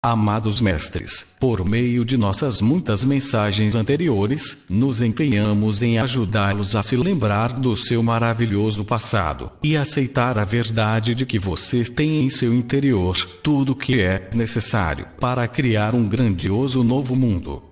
Amados mestres, por meio de nossas muitas mensagens anteriores, nos empenhamos em ajudá-los a se lembrar do seu maravilhoso passado e aceitar a verdade de que vocês têm em seu interior tudo o que é necessário para criar um grandioso novo mundo.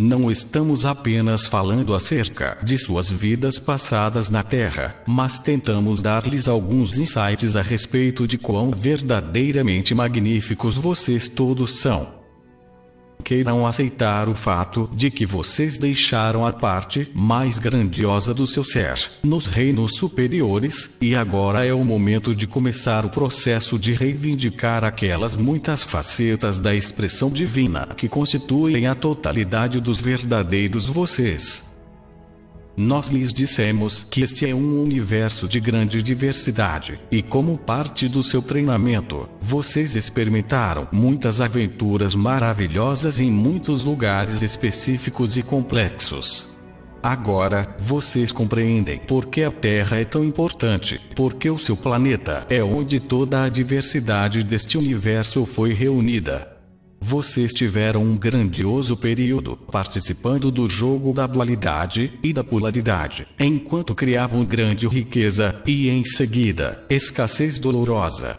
Não estamos apenas falando acerca de suas vidas passadas na Terra, mas tentamos dar-lhes alguns insights a respeito de quão verdadeiramente magníficos vocês todos são queiram aceitar o fato de que vocês deixaram a parte mais grandiosa do seu ser, nos reinos superiores, e agora é o momento de começar o processo de reivindicar aquelas muitas facetas da expressão divina que constituem a totalidade dos verdadeiros vocês. Nós lhes dissemos que este é um universo de grande diversidade, e como parte do seu treinamento, vocês experimentaram muitas aventuras maravilhosas em muitos lugares específicos e complexos. Agora, vocês compreendem por que a Terra é tão importante, porque o seu planeta é onde toda a diversidade deste universo foi reunida. Vocês tiveram um grandioso período participando do jogo da dualidade e da polaridade, enquanto criavam grande riqueza e, em seguida, escassez dolorosa.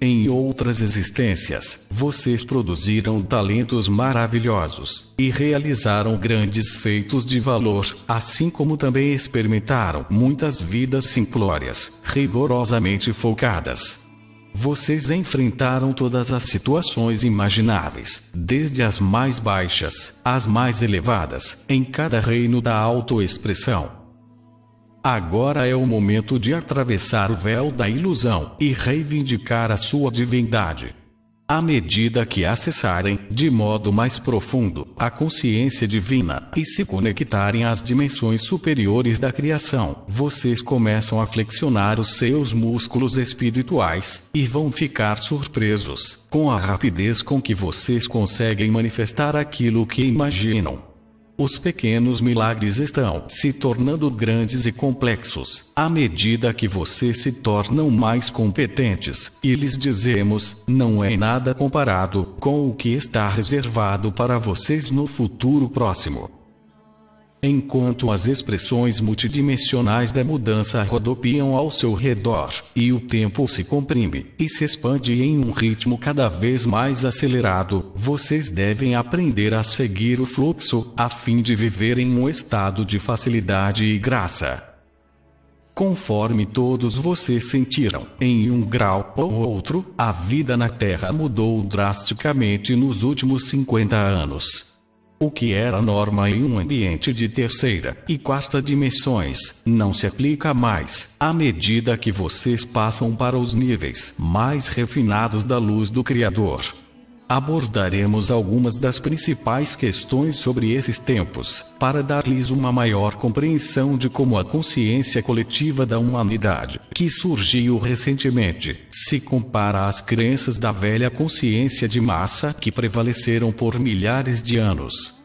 Em outras existências, vocês produziram talentos maravilhosos e realizaram grandes feitos de valor, assim como também experimentaram muitas vidas simplórias, rigorosamente focadas. Vocês enfrentaram todas as situações imagináveis, desde as mais baixas às mais elevadas, em cada reino da autoexpressão. Agora é o momento de atravessar o véu da ilusão e reivindicar a sua divindade. À medida que acessarem, de modo mais profundo, a consciência divina e se conectarem às dimensões superiores da criação, vocês começam a flexionar os seus músculos espirituais e vão ficar surpresos com a rapidez com que vocês conseguem manifestar aquilo que imaginam. Os pequenos milagres estão se tornando grandes e complexos à medida que vocês se tornam mais competentes, e lhes dizemos: não é nada comparado com o que está reservado para vocês no futuro próximo. Enquanto as expressões multidimensionais da mudança rodopiam ao seu redor, e o tempo se comprime e se expande em um ritmo cada vez mais acelerado, vocês devem aprender a seguir o fluxo, a fim de viver em um estado de facilidade e graça. Conforme todos vocês sentiram, em um grau ou outro, a vida na Terra mudou drasticamente nos últimos 50 anos. O que era norma em um ambiente de terceira e quarta dimensões não se aplica mais à medida que vocês passam para os níveis mais refinados da luz do Criador. Abordaremos algumas das principais questões sobre esses tempos, para dar-lhes uma maior compreensão de como a consciência coletiva da humanidade, que surgiu recentemente, se compara às crenças da velha consciência de massa que prevaleceram por milhares de anos.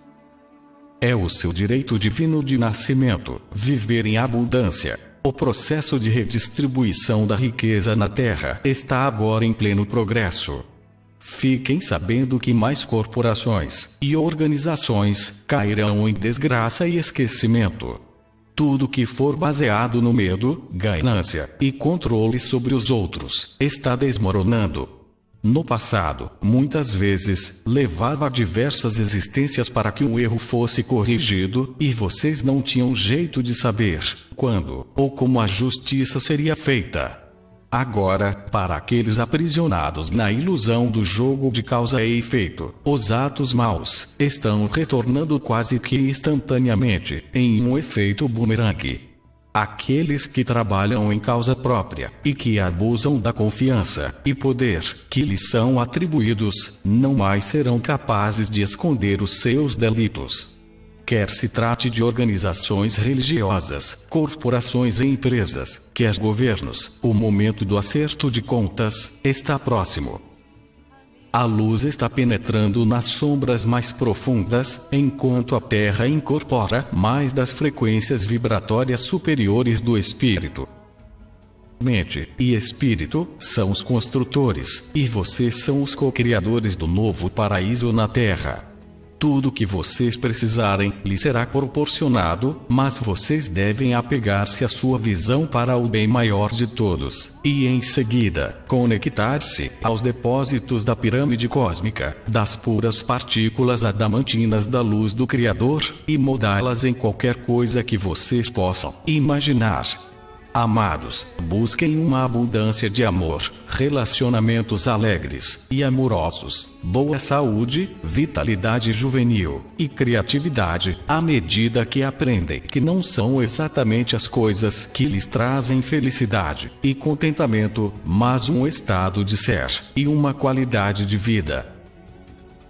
É o seu direito divino de nascimento, viver em abundância. O processo de redistribuição da riqueza na Terra está agora em pleno progresso. Fiquem sabendo que mais corporações e organizações cairão em desgraça e esquecimento. Tudo que for baseado no medo, ganância e controle sobre os outros está desmoronando. No passado, muitas vezes, levava diversas existências para que um erro fosse corrigido, e vocês não tinham jeito de saber quando ou como a justiça seria feita. Agora, para aqueles aprisionados na ilusão do jogo de causa e efeito, os atos maus estão retornando quase que instantaneamente, em um efeito boomerang. Aqueles que trabalham em causa própria e que abusam da confiança e poder que lhes são atribuídos, não mais serão capazes de esconder os seus delitos quer se trate de organizações religiosas, corporações e empresas, quer governos, o momento do acerto de contas está próximo. A luz está penetrando nas sombras mais profundas, enquanto a Terra incorpora mais das frequências vibratórias superiores do espírito. mente e espírito são os construtores, e vocês são os co-criadores do novo paraíso na Terra. Tudo o que vocês precisarem lhes será proporcionado, mas vocês devem apegar-se à sua visão para o bem maior de todos, e em seguida, conectar-se aos depósitos da pirâmide cósmica, das puras partículas adamantinas da luz do Criador, e moldá-las em qualquer coisa que vocês possam imaginar. Amados, busquem uma abundância de amor, relacionamentos alegres e amorosos, boa saúde, vitalidade juvenil e criatividade, à medida que aprendem que não são exatamente as coisas que lhes trazem felicidade e contentamento, mas um estado de ser e uma qualidade de vida.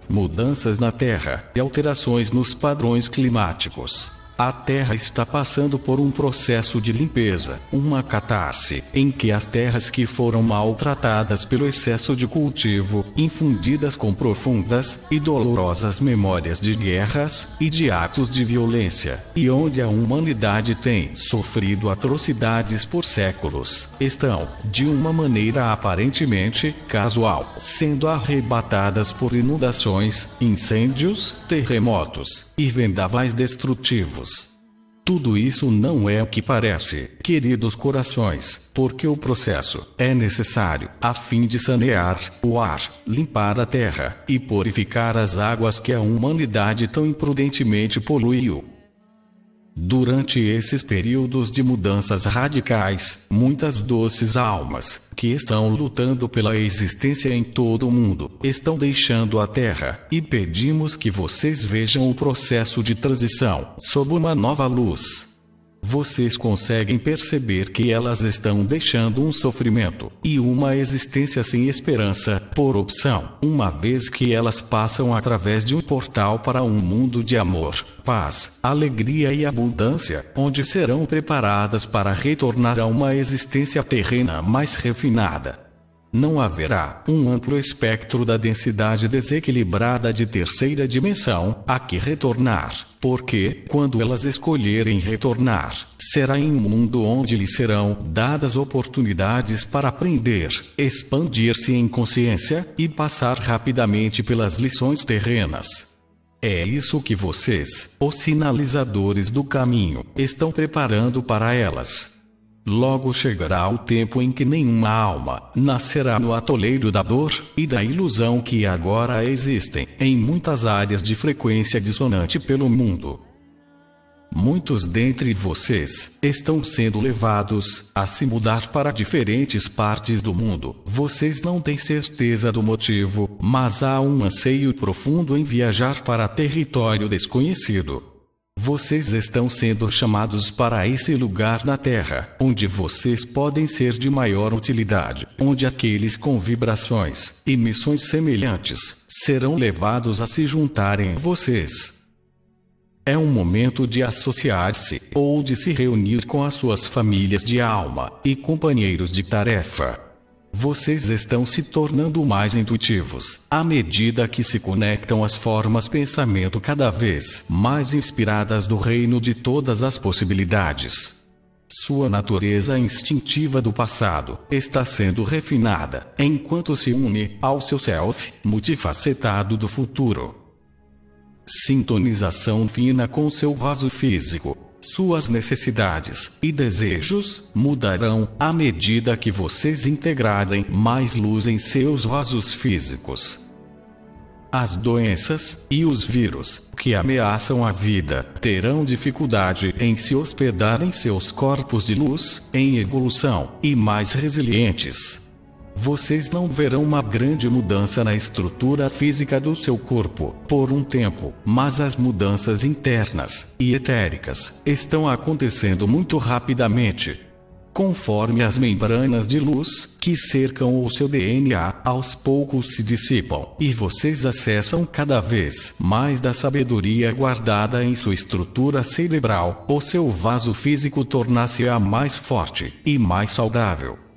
Mudanças na Terra e alterações nos padrões climáticos. A Terra está passando por um processo de limpeza, uma catarse, em que as terras que foram maltratadas pelo excesso de cultivo, infundidas com profundas e dolorosas memórias de guerras e de atos de violência, e onde a humanidade tem sofrido atrocidades por séculos, estão, de uma maneira aparentemente casual, sendo arrebatadas por inundações, incêndios, terremotos e vendavais destrutivos. Tudo isso não é o que parece, queridos corações, porque o processo é necessário a fim de sanear o ar, limpar a terra e purificar as águas que a humanidade tão imprudentemente poluiu. Durante esses períodos de mudanças radicais, muitas doces almas, que estão lutando pela existência em todo o mundo, estão deixando a Terra, e pedimos que vocês vejam o processo de transição sob uma nova luz. Vocês conseguem perceber que elas estão deixando um sofrimento e uma existência sem esperança, por opção, uma vez que elas passam através de um portal para um mundo de amor, paz, alegria e abundância, onde serão preparadas para retornar a uma existência terrena mais refinada não haverá um amplo espectro da densidade desequilibrada de terceira dimensão a que retornar, porque, quando elas escolherem retornar, será em um mundo onde lhes serão dadas oportunidades para aprender, expandir-se em consciência e passar rapidamente pelas lições terrenas. É isso que vocês, os sinalizadores do caminho, estão preparando para elas. Logo chegará o tempo em que nenhuma alma nascerá no atoleiro da dor e da ilusão que agora existem em muitas áreas de frequência dissonante pelo mundo. Muitos dentre vocês estão sendo levados a se mudar para diferentes partes do mundo. Vocês não têm certeza do motivo, mas há um anseio profundo em viajar para território desconhecido. Vocês estão sendo chamados para esse lugar na Terra, onde vocês podem ser de maior utilidade, onde aqueles com vibrações e missões semelhantes serão levados a se juntarem a vocês. É um momento de associar-se ou de se reunir com as suas famílias de alma e companheiros de tarefa. Vocês estão se tornando mais intuitivos à medida que se conectam às formas pensamento cada vez mais inspiradas do reino de todas as possibilidades. Sua natureza instintiva do passado está sendo refinada enquanto se une ao seu self multifacetado do futuro. Sintonização fina com seu vaso físico suas necessidades e desejos mudarão à medida que vocês integrarem mais luz em seus vasos físicos. As doenças e os vírus que ameaçam a vida terão dificuldade em se hospedar em seus corpos de luz em evolução e mais resilientes vocês não verão uma grande mudança na estrutura física do seu corpo por um tempo, mas as mudanças internas e etéricas estão acontecendo muito rapidamente. Conforme as membranas de luz que cercam o seu DNA aos poucos se dissipam e vocês acessam cada vez mais da sabedoria guardada em sua estrutura cerebral, o seu vaso físico torna-se-á mais forte e mais saudável.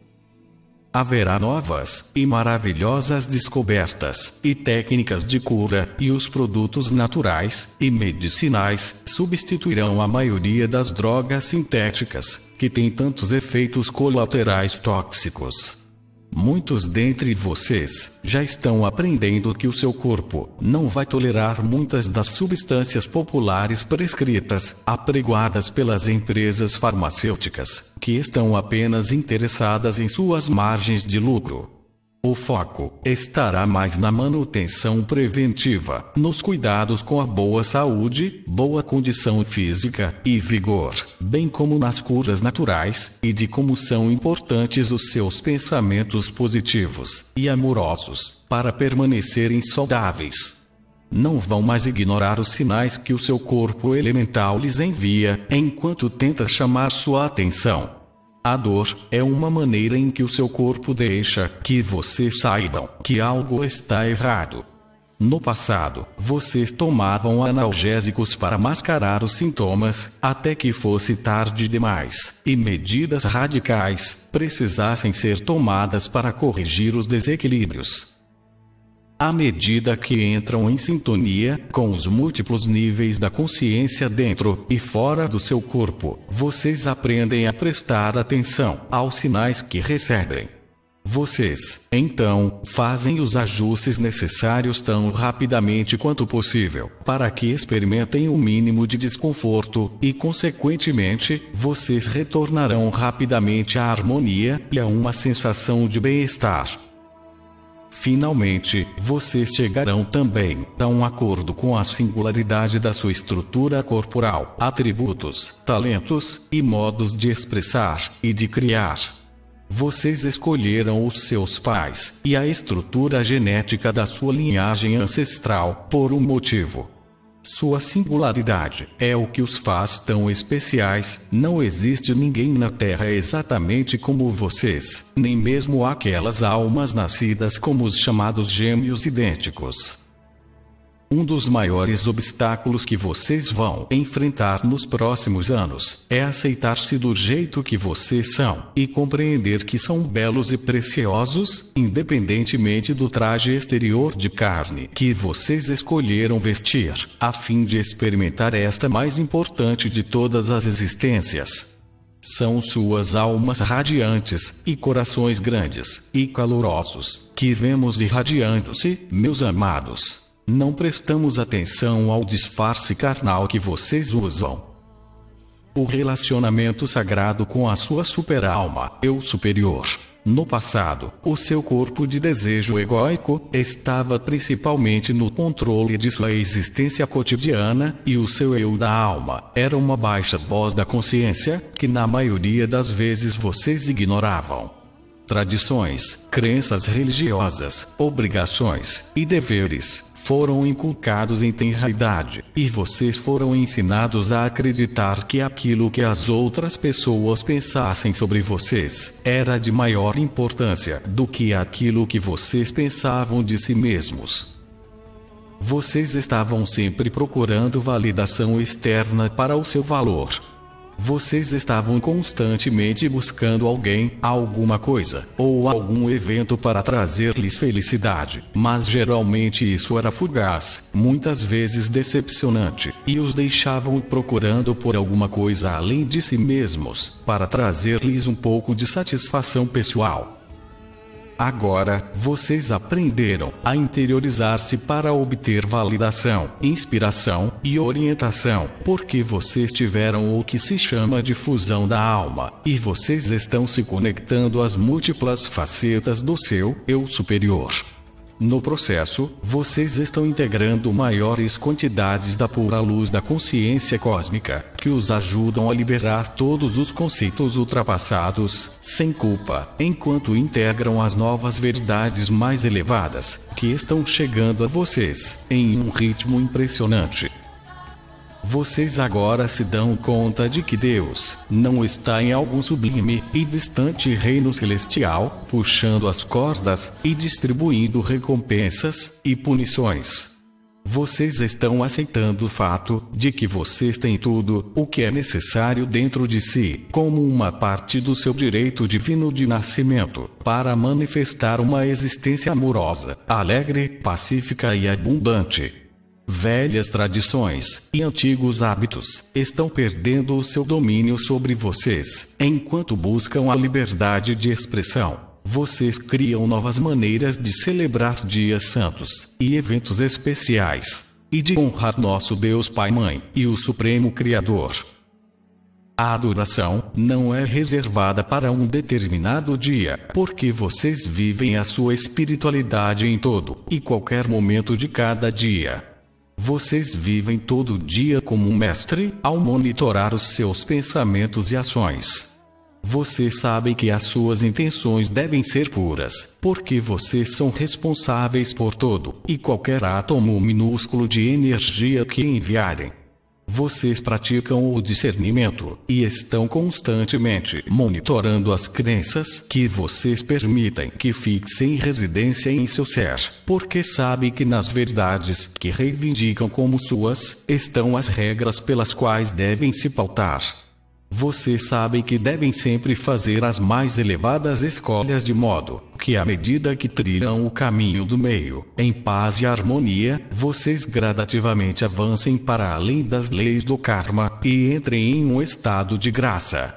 Haverá novas e maravilhosas descobertas e técnicas de cura, e os produtos naturais e medicinais substituirão a maioria das drogas sintéticas, que têm tantos efeitos colaterais tóxicos. Muitos dentre vocês já estão aprendendo que o seu corpo não vai tolerar muitas das substâncias populares prescritas, apregoadas pelas empresas farmacêuticas, que estão apenas interessadas em suas margens de lucro. O foco estará mais na manutenção preventiva, nos cuidados com a boa saúde, boa condição física e vigor, bem como nas curas naturais e de como são importantes os seus pensamentos positivos e amorosos para permanecerem saudáveis. Não vão mais ignorar os sinais que o seu corpo elemental lhes envia enquanto tenta chamar sua atenção a dor é uma maneira em que o seu corpo deixa que vocês saibam que algo está errado. No passado, vocês tomavam analgésicos para mascarar os sintomas, até que fosse tarde demais, e medidas radicais precisassem ser tomadas para corrigir os desequilíbrios. À medida que entram em sintonia com os múltiplos níveis da consciência dentro e fora do seu corpo, vocês aprendem a prestar atenção aos sinais que recebem. Vocês, então, fazem os ajustes necessários tão rapidamente quanto possível, para que experimentem o mínimo de desconforto, e, consequentemente, vocês retornarão rapidamente à harmonia e a uma sensação de bem-estar. Finalmente, vocês chegarão também a um acordo com a singularidade da sua estrutura corporal, atributos, talentos e modos de expressar e de criar. Vocês escolheram os seus pais e a estrutura genética da sua linhagem ancestral por um motivo. Sua singularidade é o que os faz tão especiais. Não existe ninguém na Terra exatamente como vocês, nem mesmo aquelas almas nascidas como os chamados gêmeos idênticos. Um dos maiores obstáculos que vocês vão enfrentar nos próximos anos é aceitar-se do jeito que vocês são e compreender que são belos e preciosos, independentemente do traje exterior de carne que vocês escolheram vestir, a fim de experimentar esta mais importante de todas as existências. São suas almas radiantes e corações grandes e calorosos que vemos irradiando-se, meus amados. Não prestamos atenção ao disfarce carnal que vocês usam. O relacionamento sagrado com a sua super-alma, eu superior. No passado, o seu corpo de desejo egóico estava principalmente no controle de sua existência cotidiana, e o seu eu da alma era uma baixa voz da consciência, que na maioria das vezes vocês ignoravam tradições, crenças religiosas, obrigações e deveres foram inculcados em tenra idade, e vocês foram ensinados a acreditar que aquilo que as outras pessoas pensassem sobre vocês era de maior importância do que aquilo que vocês pensavam de si mesmos. Vocês estavam sempre procurando validação externa para o seu valor, vocês estavam constantemente buscando alguém, alguma coisa, ou algum evento para trazer-lhes felicidade, mas geralmente isso era fugaz, muitas vezes decepcionante, e os deixavam procurando por alguma coisa além de si mesmos, para trazer-lhes um pouco de satisfação pessoal. Agora, vocês aprenderam a interiorizar-se para obter validação, inspiração e orientação, porque vocês tiveram o que se chama de fusão da alma, e vocês estão se conectando às múltiplas facetas do seu eu superior. No processo, vocês estão integrando maiores quantidades da pura luz da consciência cósmica, que os ajudam a liberar todos os conceitos ultrapassados, sem culpa, enquanto integram as novas verdades mais elevadas, que estão chegando a vocês, em um ritmo impressionante. Vocês agora se dão conta de que Deus não está em algum sublime e distante reino celestial, puxando as cordas e distribuindo recompensas e punições. Vocês estão aceitando o fato de que vocês têm tudo o que é necessário dentro de si, como uma parte do seu direito divino de nascimento, para manifestar uma existência amorosa, alegre, pacífica e abundante. Velhas tradições e antigos hábitos estão perdendo o seu domínio sobre vocês, enquanto buscam a liberdade de expressão. Vocês criam novas maneiras de celebrar dias santos e eventos especiais, e de honrar nosso Deus Pai Mãe e o Supremo Criador. A adoração não é reservada para um determinado dia, porque vocês vivem a sua espiritualidade em todo e qualquer momento de cada dia. Vocês vivem todo dia como um mestre ao monitorar os seus pensamentos e ações. Você sabe que as suas intenções devem ser puras, porque vocês são responsáveis por todo e qualquer átomo minúsculo de energia que enviarem. Vocês praticam o discernimento e estão constantemente monitorando as crenças que vocês permitem que fixem residência em seu ser, porque sabem que nas verdades que reivindicam como suas estão as regras pelas quais devem se pautar. Vocês sabem que devem sempre fazer as mais elevadas escolhas de modo que à medida que trilham o caminho do meio, em paz e harmonia, vocês gradativamente avancem para além das leis do karma e entrem em um estado de graça.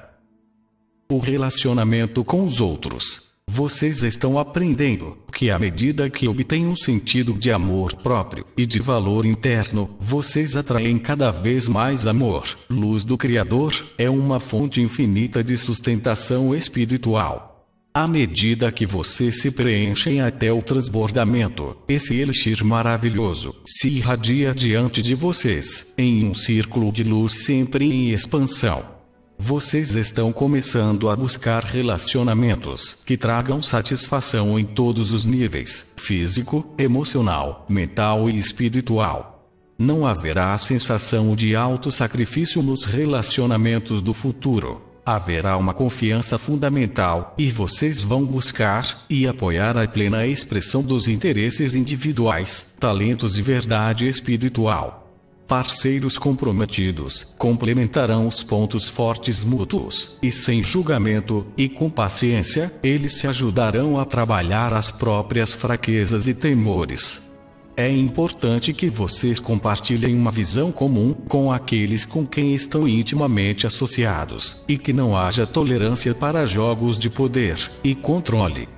O relacionamento com os outros vocês estão aprendendo que à medida que obtêm um sentido de amor próprio e de valor interno, vocês atraem cada vez mais amor. Luz do Criador é uma fonte infinita de sustentação espiritual. À medida que vocês se preenchem até o transbordamento, esse elixir maravilhoso se irradia diante de vocês, em um círculo de luz sempre em expansão. Vocês estão começando a buscar relacionamentos que tragam satisfação em todos os níveis físico, emocional, mental e espiritual. Não haverá sensação de auto-sacrifício nos relacionamentos do futuro. Haverá uma confiança fundamental e vocês vão buscar e apoiar a plena expressão dos interesses individuais, talentos e verdade espiritual parceiros comprometidos, complementarão os pontos fortes mútuos, e sem julgamento, e com paciência, eles se ajudarão a trabalhar as próprias fraquezas e temores. É importante que vocês compartilhem uma visão comum com aqueles com quem estão intimamente associados, e que não haja tolerância para jogos de poder e controle.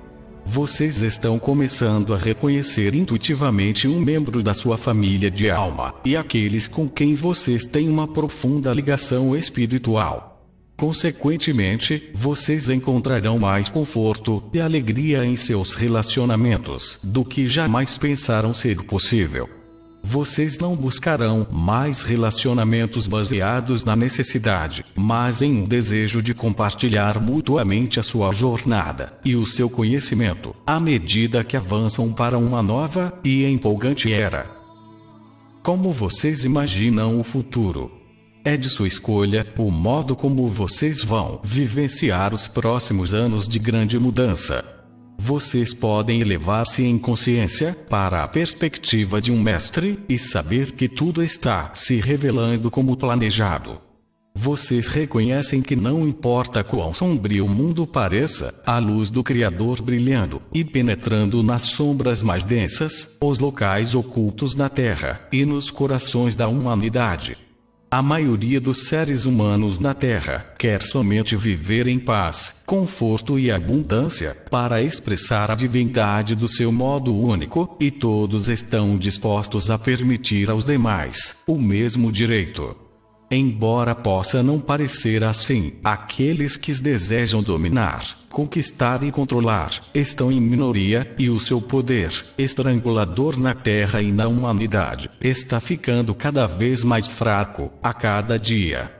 Vocês estão começando a reconhecer intuitivamente um membro da sua família de alma e aqueles com quem vocês têm uma profunda ligação espiritual. Consequentemente, vocês encontrarão mais conforto e alegria em seus relacionamentos do que jamais pensaram ser possível. Vocês não buscarão mais relacionamentos baseados na necessidade, mas em um desejo de compartilhar mutuamente a sua jornada e o seu conhecimento, à medida que avançam para uma nova e empolgante era. Como vocês imaginam o futuro? É de sua escolha o modo como vocês vão vivenciar os próximos anos de grande mudança. Vocês podem elevar-se em consciência para a perspectiva de um mestre e saber que tudo está se revelando como planejado. Vocês reconhecem que não importa quão sombrio o mundo pareça, a luz do Criador brilhando e penetrando nas sombras mais densas, os locais ocultos na Terra e nos corações da humanidade. A maioria dos seres humanos na Terra quer somente viver em paz, conforto e abundância, para expressar a divindade do seu modo único, e todos estão dispostos a permitir aos demais o mesmo direito. Embora possa não parecer assim, aqueles que desejam dominar, conquistar e controlar estão em minoria e o seu poder, estrangulador na terra e na humanidade, está ficando cada vez mais fraco a cada dia.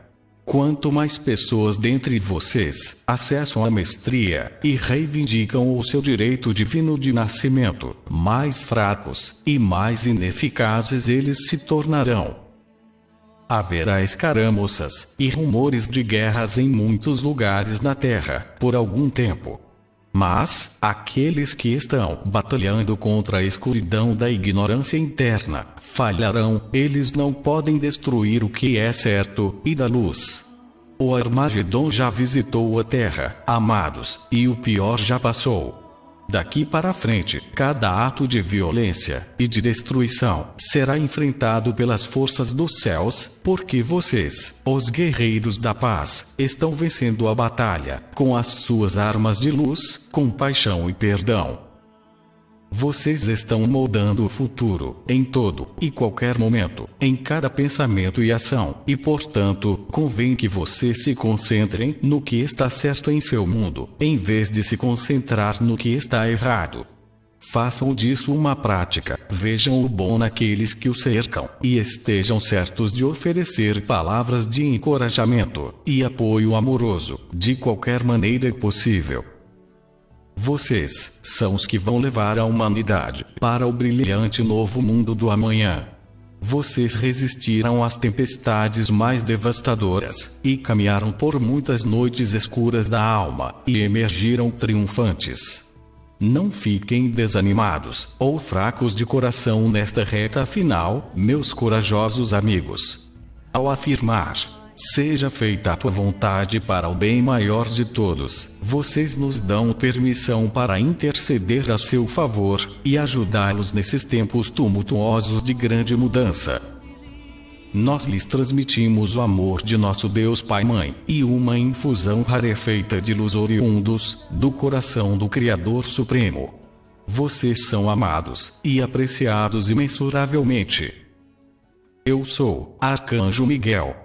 Quanto mais pessoas dentre vocês acessam a mestria e reivindicam o seu direito divino de nascimento, mais fracos e mais ineficazes eles se tornarão haverá escaramuças e rumores de guerras em muitos lugares na Terra, por algum tempo. Mas, aqueles que estão batalhando contra a escuridão da ignorância interna, falharão, eles não podem destruir o que é certo, e da luz. O Armagedon já visitou a Terra, amados, e o pior já passou. Daqui para frente, cada ato de violência e de destruição será enfrentado pelas forças dos céus, porque vocês, os guerreiros da paz, estão vencendo a batalha com as suas armas de luz, compaixão e perdão. Vocês estão moldando o futuro, em todo e qualquer momento, em cada pensamento e ação, e portanto, convém que vocês se concentrem no que está certo em seu mundo, em vez de se concentrar no que está errado. Façam disso uma prática, vejam o bom naqueles que o cercam, e estejam certos de oferecer palavras de encorajamento e apoio amoroso, de qualquer maneira possível. Vocês são os que vão levar a humanidade para o brilhante novo mundo do amanhã. Vocês resistiram às tempestades mais devastadoras e caminharam por muitas noites escuras da alma e emergiram triunfantes. Não fiquem desanimados ou fracos de coração nesta reta final, meus corajosos amigos. Ao afirmar Seja feita a tua vontade para o bem maior de todos. Vocês nos dão permissão para interceder a seu favor e ajudá-los nesses tempos tumultuosos de grande mudança. Nós lhes transmitimos o amor de nosso Deus Pai Mãe e uma infusão rarefeita de luz oriundos do coração do Criador Supremo. Vocês são amados e apreciados imensuravelmente. Eu sou Arcanjo Miguel